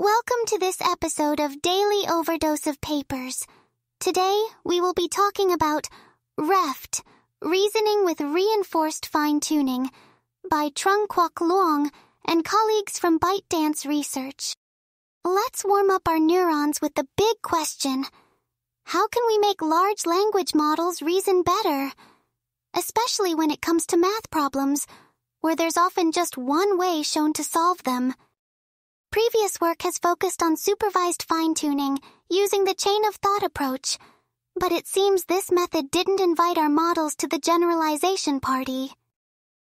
Welcome to this episode of Daily Overdose of Papers. Today, we will be talking about REFT, Reasoning with Reinforced Fine-Tuning, by Trung Quoc Luong and colleagues from ByteDance Research. Let's warm up our neurons with the big question. How can we make large language models reason better? Especially when it comes to math problems, where there's often just one way shown to solve them. Previous work has focused on supervised fine-tuning using the chain of thought approach, but it seems this method didn't invite our models to the generalization party.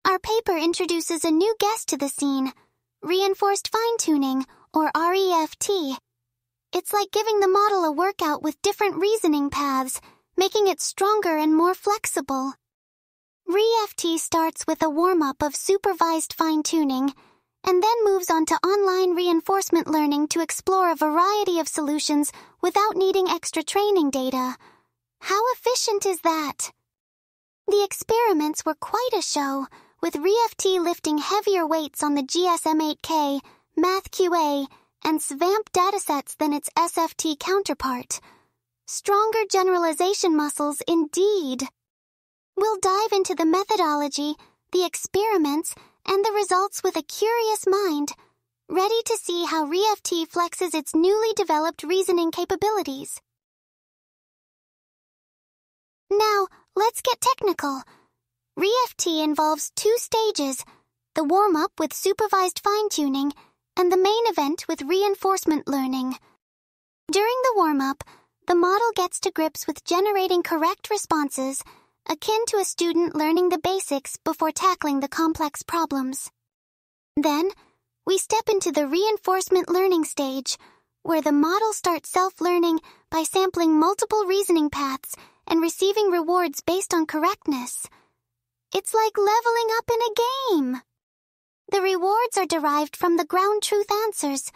Our paper introduces a new guest to the scene, reinforced fine-tuning, or REFT. It's like giving the model a workout with different reasoning paths, making it stronger and more flexible. REFT starts with a warm-up of supervised fine-tuning, and then moves on to online reinforcement learning to explore a variety of solutions without needing extra training data. How efficient is that? The experiments were quite a show, with REFT lifting heavier weights on the GSM-8K, MathQA, and SVAMP datasets than its SFT counterpart. Stronger generalization muscles indeed. We'll dive into the methodology, the experiments, the results with a curious mind, ready to see how REFT flexes its newly developed reasoning capabilities. Now, let's get technical. REFT involves two stages, the warm-up with supervised fine-tuning and the main event with reinforcement learning. During the warm-up, the model gets to grips with generating correct responses akin to a student learning the basics before tackling the complex problems. Then, we step into the reinforcement learning stage, where the model starts self-learning by sampling multiple reasoning paths and receiving rewards based on correctness. It's like leveling up in a game. The rewards are derived from the ground truth answers,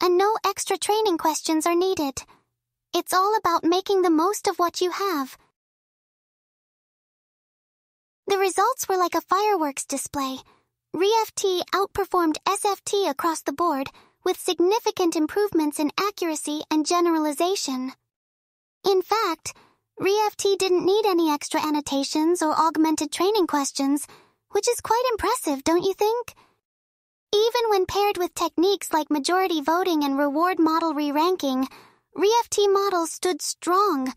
and no extra training questions are needed. It's all about making the most of what you have the results were like a fireworks display. REFT outperformed SFT across the board with significant improvements in accuracy and generalization. In fact, REFT didn't need any extra annotations or augmented training questions, which is quite impressive, don't you think? Even when paired with techniques like majority voting and reward model re-ranking, REFT models stood strong,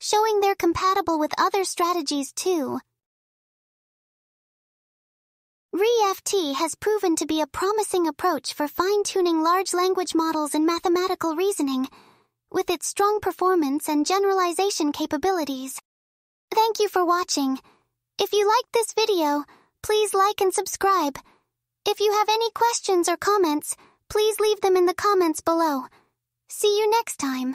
showing they're compatible with other strategies too. REFT has proven to be a promising approach for fine-tuning large language models in mathematical reasoning, with its strong performance and generalization capabilities. Thank you for watching. If you liked this video, please like and subscribe. If you have any questions or comments, please leave them in the comments below. See you next time.